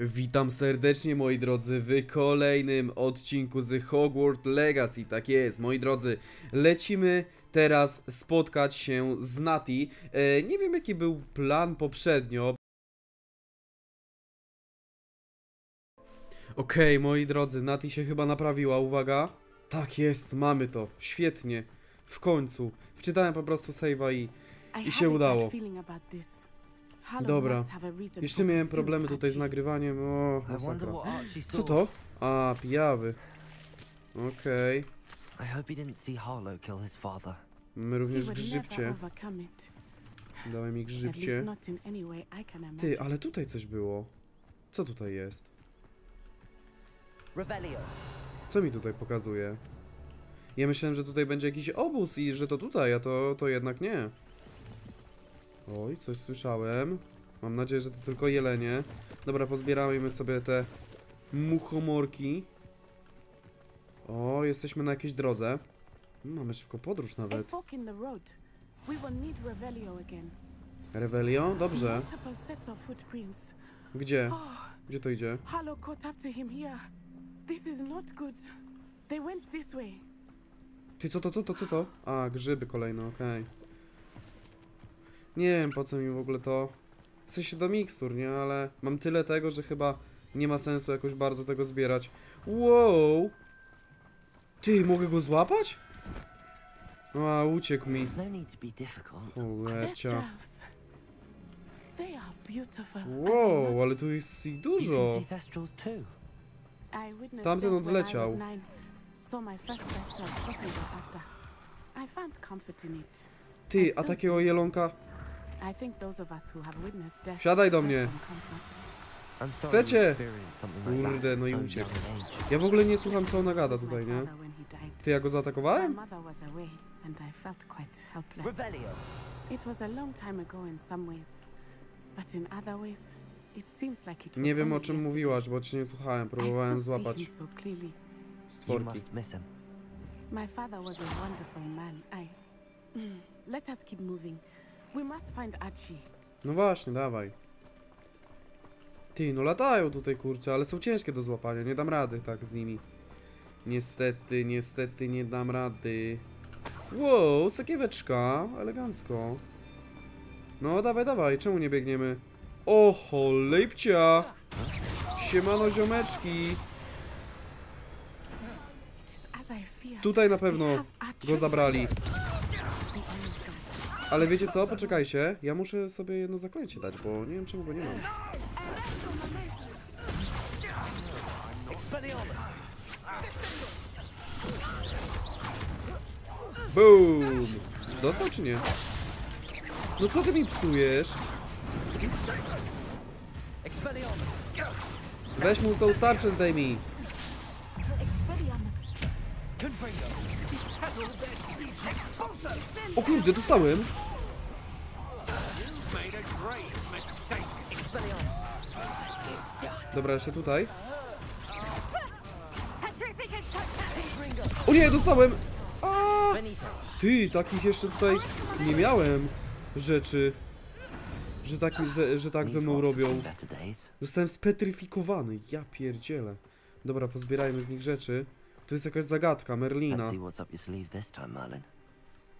Witam serdecznie moi drodzy w kolejnym odcinku z Hogwarts Legacy. Tak jest, moi drodzy. Lecimy teraz spotkać się z Nati. E, nie wiem jaki był plan poprzednio. Okej, moi drodzy, Nati się chyba naprawiła, uwaga. Tak jest, mamy to. Świetnie. W końcu. Wczytałem po prostu save'a i... I się udało. Dobra. Jeszcze miałem problemy tutaj z nagrywaniem. O, masakra. Co to? A, pijawy. Okej. Father. My również grzybcie. Dawaj mi grzybcie. Ty, ale tutaj coś było. Co tutaj jest? Co mi tutaj pokazuje? Ja myślałem, że tutaj będzie jakiś obóz i że to tutaj, a to, to jednak nie. Oj, coś słyszałem. Mam nadzieję, że to tylko jelenie. Dobra, pozbierajmy sobie te muchomorki. O, jesteśmy na jakiejś drodze. Mamy szybko podróż nawet. Revelio? Dobrze. Gdzie? Gdzie to idzie? Harlow caught up to him here. This is not good. They went this way. Ty, co to, co to, co to? A, grzyby kolejne, okej. Nie wiem, po co mi w ogóle to... W sensie do mikstur, nie? Ale mam tyle tego, że chyba nie ma sensu jakoś bardzo tego zbierać. Wow! Ty, mogę go złapać? A, uciekł mi. No need to be difficult. Their Lecia. straps. They are beautiful. are they Wow, ale tu jest ich dużo. Tamten odleciał. Ty, a takiego jelonka... I think those of us who have witnessed death Siadaj do mnie. Chcecie? Kurde, no i uciekł. Ja w ogóle nie słucham, co ona gada tutaj, nie? Ty, ja go zaatakowałem? mother was away and I felt quite helpless. Revelio. It was a long time ago in some ways, but in other ways, it seems like it was Nie wiem, o czym mówiłaś, bo cię nie słuchałem. Próbowałem złapać stworki. must miss him. My father was a wonderful man. I. Let us keep moving. We must find Archie. No właśnie, dawaj. Ty, no latają tutaj, kurczę, ale są ciężkie do złapania, nie dam rady tak z nimi. Niestety, niestety nie dam rady. Wow, sakieweczka, elegancko. No, dawaj, dawaj, czemu nie biegniemy? O, cholejpcia! Siemano, ziomeczki! Tutaj na pewno go zabrali. Ale wiecie co? Poczekajcie, ja muszę sobie jedno zaklęcie dać, bo nie wiem czemu go nie mam. Boom! Dostał czy nie? No co ty mi psujesz? Weź mu tą tarczę zdejmij. Expelliarmus. O kurde, dostałem. Dobra, jeszcze tutaj. O nie, dostałem! A! Ty, takich jeszcze tutaj nie miałem rzeczy. Że tak, że, że tak ze mną robią. Zostałem spetryfikowany, ja pierdzielę. Dobra, pozbierajmy z nich rzeczy. Tu jest jakaś zagadka, Merlina.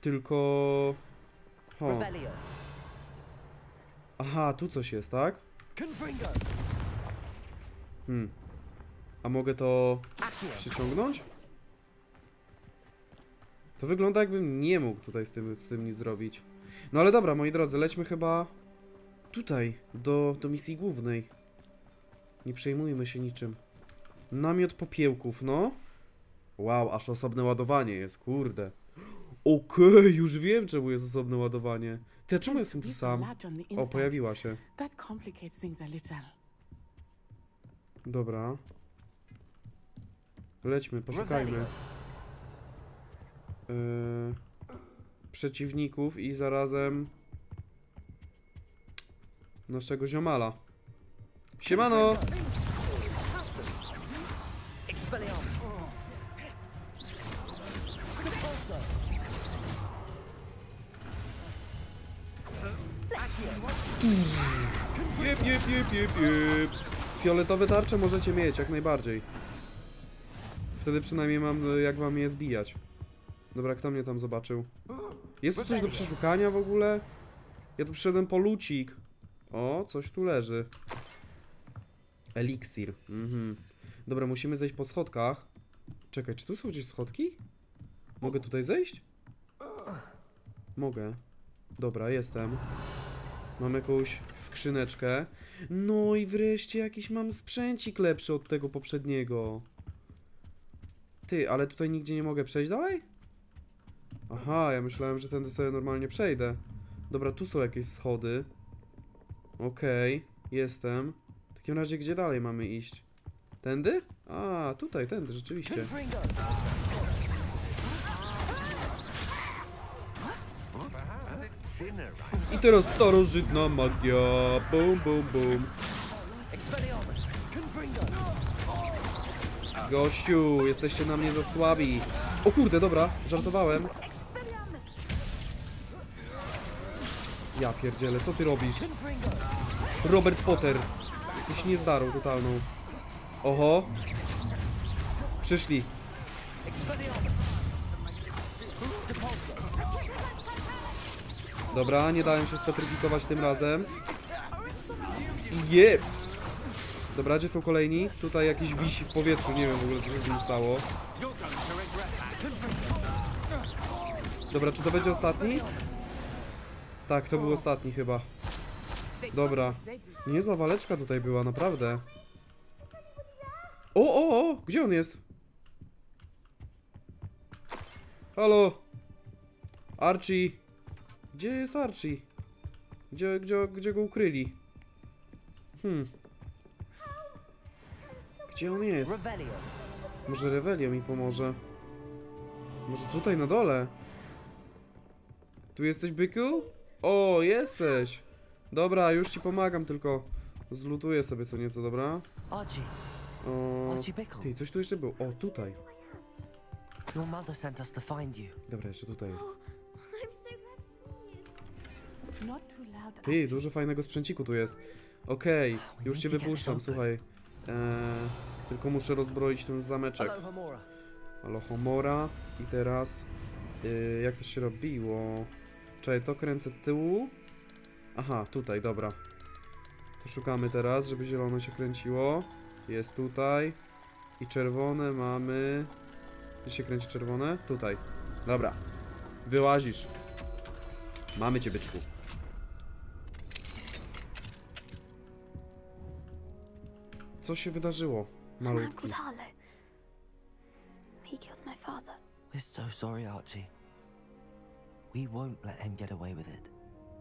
Tylko... O. Aha, tu coś jest, tak? Hmm. A mogę to przyciągnąć? To wygląda jakbym nie mógł tutaj z tym, z tym nic zrobić. No ale dobra, moi drodzy, lećmy chyba tutaj, do, do misji głównej. Nie przejmujmy się niczym. Namiot popiełków, no. Wow, aż osobne ładowanie jest, kurde. Okej, już wiem czemu jest osobne ładowanie. Ty, a czemu jestem tu sam? O, pojawiła się. Dobra. Lećmy, poszukajmy. Yy, przeciwników i zarazem naszego ziomala. Siemano! Jep, jep, jep, jep, jep. Fioletowe tarcze możecie mieć, jak najbardziej. Wtedy przynajmniej mam jak wam je zbijać. Dobra, kto mnie tam zobaczył? Jest tu coś do przeszukania w ogóle? Ja tu przyszedłem po lucik. O, coś tu leży. Eliksir. Mhm. Dobra, musimy zejść po schodkach. Czekaj, czy tu są gdzieś schodki? Mogę tutaj zejść? Mogę. Dobra, jestem. Mam jakąś skrzyneczkę. No i wreszcie jakiś mam sprzęcik lepszy od tego poprzedniego. Ty, ale tutaj nigdzie nie mogę przejść dalej? Aha, ja myślałem, że tędy sobie normalnie przejdę. Dobra, tu są jakieś schody. Okej, jestem. W takim razie gdzie dalej mamy iść? Tędy? A, tutaj, tędy, rzeczywiście. I teraz starożytna magia. Bum, bum, bum. Gościu, jesteście na mnie za słabi. O kurde, dobra, żartowałem. Ja pierdzielę, co ty robisz? Robert Potter. Jesteś niezdarą totalną. Oho. Przyszli. Dobra, nie dałem się spetryfikować tym razem. Jeps. Dobra, gdzie są kolejni? Tutaj jakiś wisi w powietrzu, nie wiem w ogóle co się z nim stało. Dobra, czy to będzie ostatni? Tak, to był ostatni chyba. Dobra. Niezła waleczka tutaj była, naprawdę. O, o, o! Gdzie on jest? Halo? Archie? Gdzie jest Archie? Gdzie, gdzie, gdzie go ukryli? Hmm. Gdzie on jest? Może Revelio mi pomoże? Może tutaj na dole? Tu jesteś, byku? O, jesteś! Dobra, już ci pomagam, tylko zlutuję sobie co nieco, dobra? O, ty, coś tu jeszcze było. O, tutaj. Dobra, jeszcze tutaj jest. Ty, dużo fajnego sprzęciku tu jest. Okej, już need cię wypuszczam, słuchaj. Eee, tylko muszę rozbroić ten zameczek. Alohomora i teraz yy, jak to się robiło? Czekaj, to kręcę tyłu. Aha, tutaj, dobra. To szukamy teraz, żeby zielone się kręciło. Jest tutaj. I czerwone mamy... Gdzie się kręci czerwone? Tutaj. Dobra. Wyłazisz. Mamy cię, byczku. Co się wydarzyło, malutki? He killed my father. We're so sorry, Archie. We won't let him get away with it.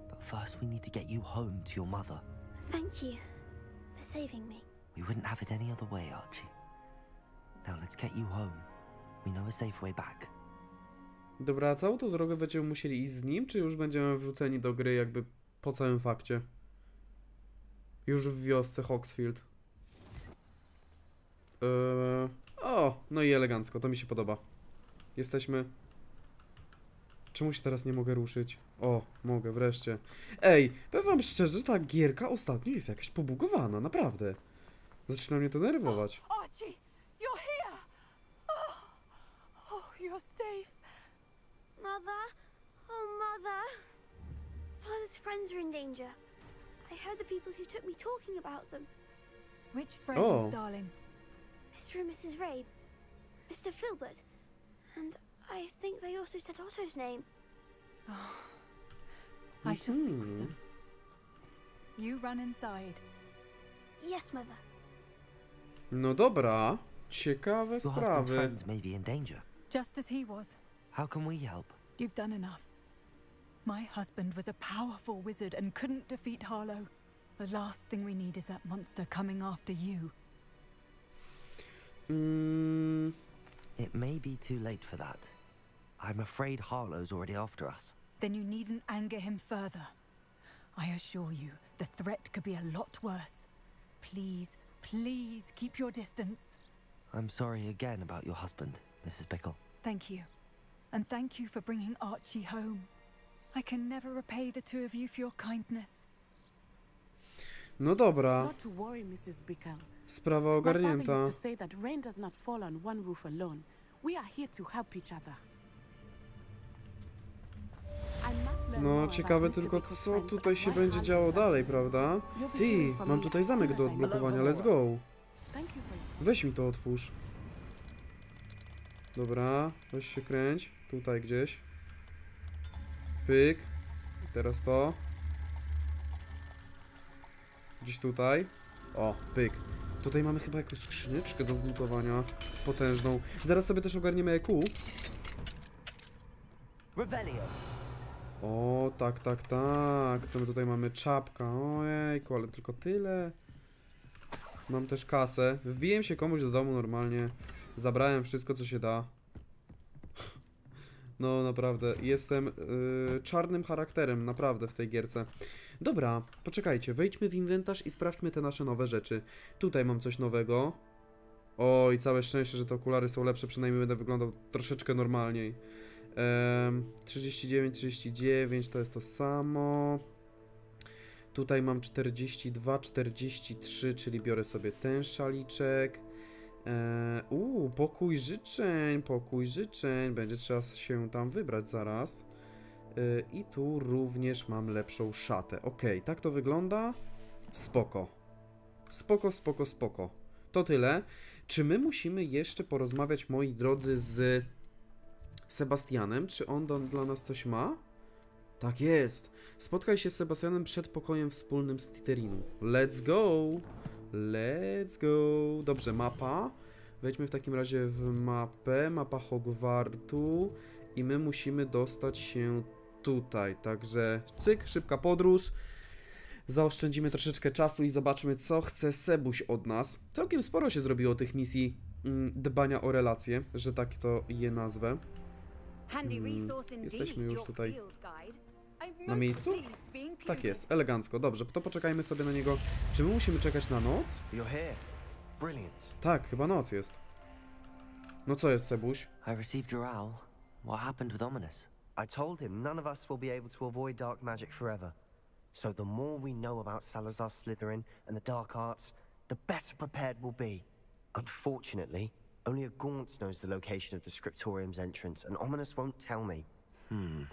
But first, we need to get you home to your mother. Thank you for saving me. We wouldn't have it any other way, Archie. Now let's get you home. We know a safe way back. Dobra, a całą tą drogę będziemy musieli iść z nim, czy już będziemy wrzuceni do gry jakby po całym fakcie? Już w wiosce Hawksfield. Eee... O, no i elegancko, to mi się podoba. Jesteśmy... Czemu się teraz nie mogę ruszyć? O, mogę, wreszcie. Ej, powiem wam szczerze, ta gierka ostatnio jest jakaś pobugowana, naprawdę. Zaczyna mnie to nerwować. Archie, you're here. Oh, oh, you're safe. Mother? Oh, Mother. Father's friends are in danger. I heard the people who took me talking about them. Which friends, Oh. darling? Mr. and Mrs. Ray, Mr. Filbert. And I think they also said Otto's name. Oh, I shall speak with them. You run inside. Yes, Mother. No dobra, ciekawe Your husband's sprawy. friends may be in danger. Just as he was. How can we help? You've done enough. My husband was a powerful wizard and couldn't defeat Harlow. The last thing we need is that monster coming after you. Mm, It may be too late for that. I'm afraid Harlow's already after us. Then you needn't anger him further. I assure you, the threat could be a lot worse. Please, please keep your distance. I'm sorry again about your husband, Mrs. Bickle. Thank you. And thank you for bringing Archie home. I can never repay the two of you for your kindness. No dobra, Not to worry, Mrs. Bickle. Sprawa ogarnięta. No, ciekawe tylko co tutaj się będzie działo dalej, prawda? Ty, mam tutaj zamek do odblokowania, let's go. Weź mi to otwórz. Dobra, weź się kręć. Tutaj gdzieś. Pyk. Teraz to. Gdzieś tutaj. O, pyk. Tutaj mamy chyba jakąś skrzyneczkę do zlutowania. Potężną. Zaraz sobie też ogarniemy EQ. O, tak, tak, tak. Co my tutaj mamy? Czapka. Ojejku, ale tylko tyle. Mam też kasę. Wbiłem się komuś do domu normalnie. Zabrałem wszystko, co się da. No, naprawdę. Jestem yy, czarnym charakterem, naprawdę, w tej gierce. Dobra, poczekajcie. Wejdźmy w inwentarz i sprawdźmy te nasze nowe rzeczy. Tutaj mam coś nowego. Oj, całe szczęście, że te okulary są lepsze. Przynajmniej będę wyglądał troszeczkę normalniej. Em, 39, 39 to jest to samo. Tutaj mam 42, 43, czyli biorę sobie ten szaliczek. E, Uuu, pokój życzeń, pokój życzeń. Będzie trzeba się tam wybrać zaraz. E, I tu również mam lepszą szatę. Ok, tak to wygląda. Spoko. Spoko, spoko, spoko. To tyle. Czy my musimy jeszcze porozmawiać, moi drodzy, z Sebastianem? Czy on do, dla nas coś ma? Tak jest. Spotkaj się z Sebastianem przed pokojem wspólnym z Titerinu. Let's go! Let's go! Dobrze, mapa. Wejdźmy w takim razie w mapę. Mapa Hogwartu. I my musimy dostać się tutaj. Także cyk, szybka podróż. Zaoszczędzimy troszeczkę czasu i zobaczmy, co chce Sebuś od nas. Całkiem sporo się zrobiło tych misji mm, dbania o relacje, że tak to je nazwę. Mm, jesteśmy już tutaj na miejscu? Tak jest, elegancko. Dobrze, to poczekajmy sobie na niego. Czy my musimy czekać na noc? Tak, chyba noc jest. No co jest, Sebuś? I received your owl. What happened with Ominous? I told him none of us will be able to avoid dark magic forever. So the more we know about Salazar Slytherin and the dark arts, the better prepared we'll be. Unfortunately, only a Gaunt knows the location of the Scriptorium's entrance, and Ominous won't tell me. Hmm.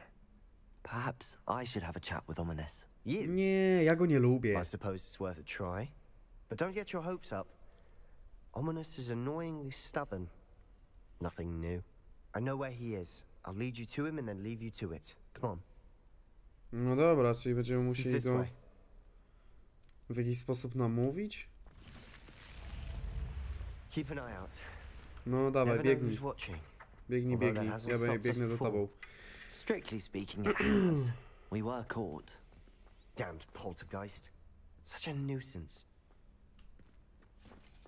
Perhaps I should have a chat with Ominous. You? Nie, ja go nie lubię. I suppose it's worth a try. But don't get your hopes up. Ominous is annoyingly stubborn. Nothing new. I know where he is. I'll lead you to him and then leave you to it. Come on. No dobra, czyli będziemy musieli go w jakiś sposób namówić? Keep an eye out. No dawaj, biegnij, biegnij, biegnij. Ja biegnę do tobą. Strictly speaking, it has. We were caught. Damned poltergeist. Such a nuisance.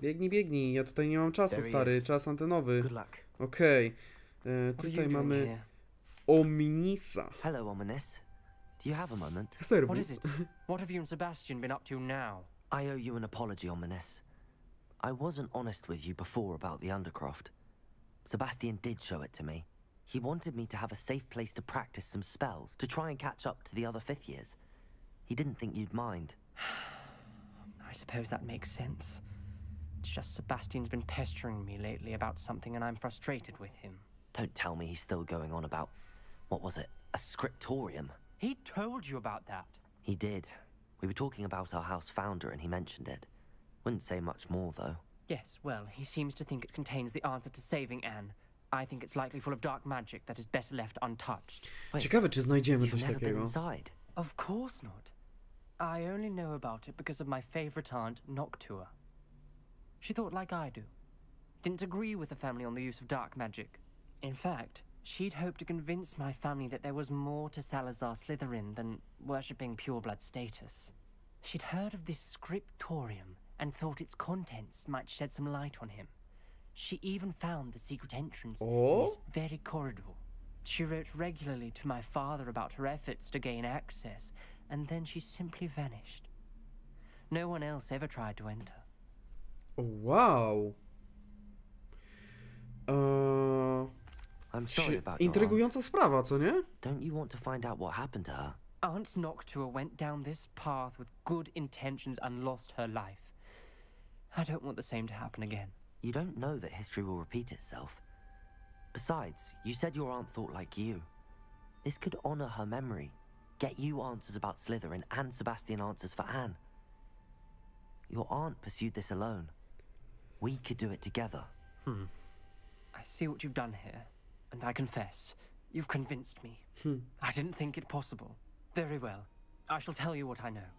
Biegnij, biegnij, ja tutaj nie mam czasu, stary, czas antenowy. Good luck. Okej, e, What you tutaj doing mamy here? Ominisa. Hello, Ominous. Do you have a moment? What Serwus. is it? What have you and Sebastian been up to now? I owe you an apology, Ominous. I wasn't honest with you before about the Undercroft. Sebastian did show it to me. He wanted me to have a safe place to practice some spells, to try and catch up to the other fifth years. He didn't think you'd mind. I suppose that makes sense. It's just Sebastian's been pestering me lately about something and I'm frustrated with him. Don't tell me he's still going on about, what was it, a scriptorium? He told you about that. He did. We were talking about our house founder and he mentioned it. Wouldn't say much more, though. Yes, well, he seems to think it contains the answer to saving Anne. I think it's likely full of dark magic that is better left untouched. Wait, Ciekawe, czy znajdziemy you've coś never been inside? Of course not. I only know about it because of my favorite aunt, Noctua. She thought like I do. Didn't agree with the family on the use of dark magic. In fact, she'd hoped to convince my family that there was more to Salazar Slytherin than worshipping pureblood status. She'd heard of this scriptorium and thought its contents might shed some light on him. She even found the secret entrance in Oh? this very corridor. She wrote regularly to my father about her efforts to gain access, and then she simply vanished. No one else ever tried to enter. O, wow. Eee, I'm sorry about your intrygująca sprawa, co nie? Don't you want to find out what happened to her? Aunt Noctua went down this path with good intentions and lost her life. I don't want the same to happen again. You don't know that history will repeat itself. Besides, you said your aunt thought like you. This could honor her memory, get you answers about Slytherin, and Sebastian answers for Anne. Your aunt pursued this alone. We could do it together. Hmm. I see what you've done here, and I confess, you've convinced me. Hmm. I didn't think it possible. Very well. I shall tell you what I know.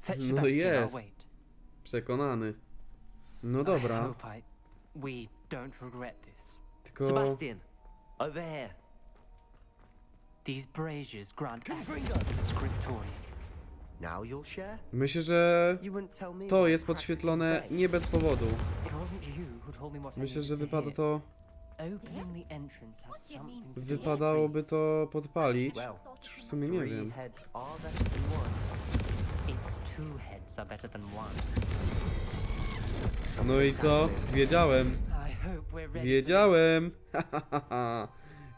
Fetch No Sebastian, I'll jest. wait. Przekonany. No I dobra, hope I... We don't regret this. tylko... Sebastian, over here. These braziers grant scriptorium. Now you'll share? Myślę, że to jest podświetlone nie bez powodu. I Myślę, że wypada to... Wypadałoby to podpalić. Well, W sumie nie wiem. No i co? Wiedziałem. Wiedziałem.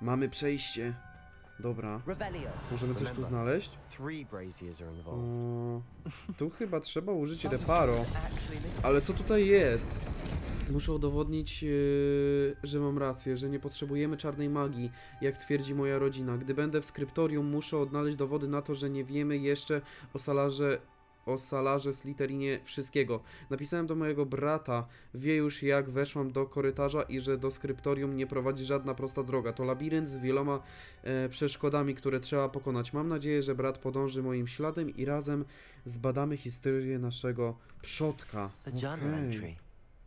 Mamy przejście. Dobra. Możemy coś tu znaleźć? O, tu chyba trzeba użyć reparo. Ale co tutaj jest? Muszę udowodnić, yy, że mam rację, że nie potrzebujemy czarnej magii, jak twierdzi moja rodzina. Gdy będę w skryptorium, muszę odnaleźć dowody na to, że nie wiemy jeszcze o salarze o salarze Slytherinie wszystkiego. Napisałem do mojego brata, wie już jak weszłam do korytarza i że do skryptorium nie prowadzi żadna prosta droga. To labirynt z wieloma e, przeszkodami, które trzeba pokonać. Mam nadzieję, że brat podąży moim śladem i razem zbadamy historię naszego przodka. Entry.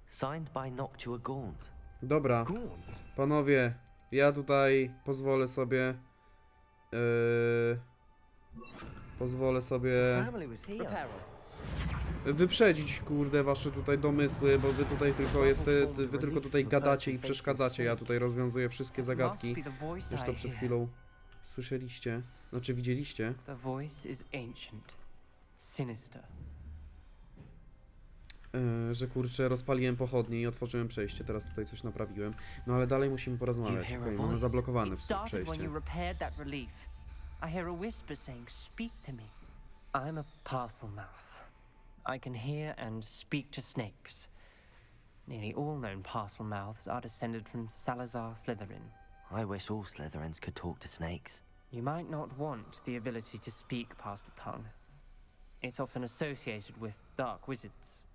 Signed by Noctua Gaunt. Dobra, Gaunt. panowie, ja tutaj pozwolę sobie. Yy, pozwolę sobie wyprzedzić, kurde, wasze tutaj domysły, bo wy tutaj tylko jeste, wy tylko tutaj gadacie i przeszkadzacie. Ja tutaj rozwiązuję wszystkie zagadki. Zresztą I przed chwilą słyszeliście, znaczy widzieliście. The voice is ancient, sinister. Yy, że kurczę, rozpaliłem pochodnie i otworzyłem przejście, teraz tutaj coś naprawiłem. No ale dalej musimy porozmawiać. hear a Okej, mamy zablokowane It w- started when przejście. you repaired that relief. I hear a whisper saying, Speak to me. I'm a parcel mouth. I can hear and speak to snakes. Nearly all known parcel mouths are descended from Salazar Slytherin. I wish all Slytherins could talk to snakes. You might not want the ability to speak parcel tongue. It's often associated with dark wizards.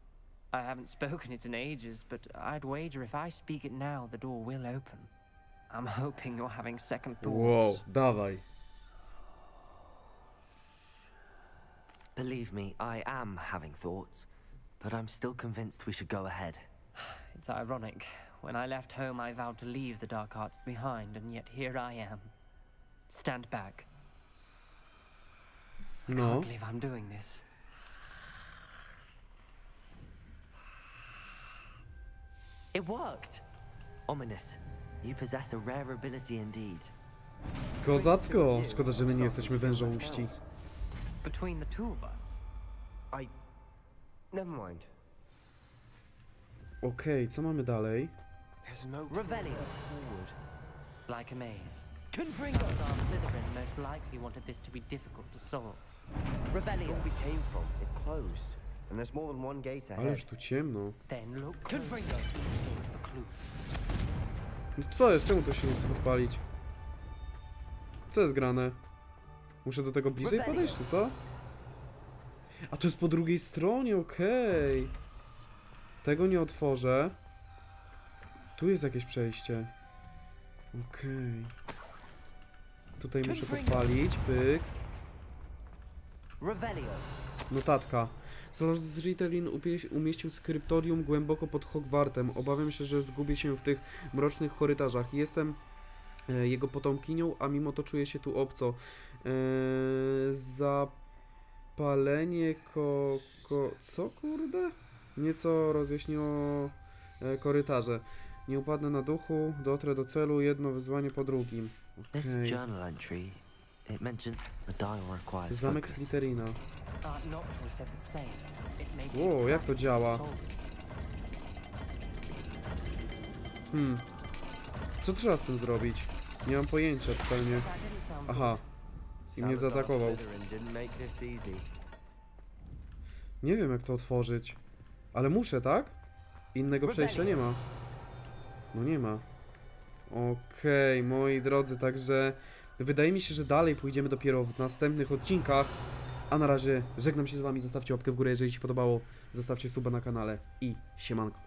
I haven't spoken it in ages, but I'd wager if I speak it now, the door will open. I'm hoping you're having second Wow, thoughts. dawaj. Believe me, I am having thoughts, but I'm still convinced we should go ahead. It's ironic. When I left home, I vowed to leave the dark arts behind, and yet here I am. Stand back. I No. can't believe I'm doing this. It worked! Ominous. You possess a rare ability indeed. Kozacko! Szkoda, że my nie jesteśmy wężołuści. Between the two of us, I. Never mind. Okej, co mamy dalej? There's no Revelio. forward. like a maze. Confringo. Salazar Slytherin most likely wanted this to be difficult to solve. Revelio. Where we came from, it closed. And there's more than one gate ahead. Ależ tu ciemno. Then look. No co jest? Czemu to się nie chce podpalić? Co jest grane? Muszę do tego bliżej podejść, czy co? A to jest po drugiej stronie, okej. Tego nie otworzę. Tu jest jakieś przejście. Okej. Tutaj muszę podpalić, pyk. Notatka. Slytherin upie- umieścił skryptorium głęboko pod Hogwartem. Obawiam się, że zgubię się w tych mrocznych korytarzach. Jestem e, jego potomkinią, a mimo to czuję się tu obco. E, zapalenie ko, ko... Co kurde? Nieco rozjaśniło e, korytarze. Nie upadnę na duchu, dotrę do celu, jedno wyzwanie po drugim. Requires Zamek focus. Wow, jak to działa? Hmm. Co trzeba z tym zrobić? Nie mam pojęcia sound Aha. I mnie zaatakował. Nie wiem jak to otworzyć. Ale muszę, tak? Innego przejścia nie ma. No nie ma. Okej, moi drodzy, także wydaje mi się, że dalej pójdziemy dopiero w następnych odcinkach. A na razie żegnam się z wami, zostawcie łapkę w górę, jeżeli się podobało, zostawcie suba na kanale i siemanko.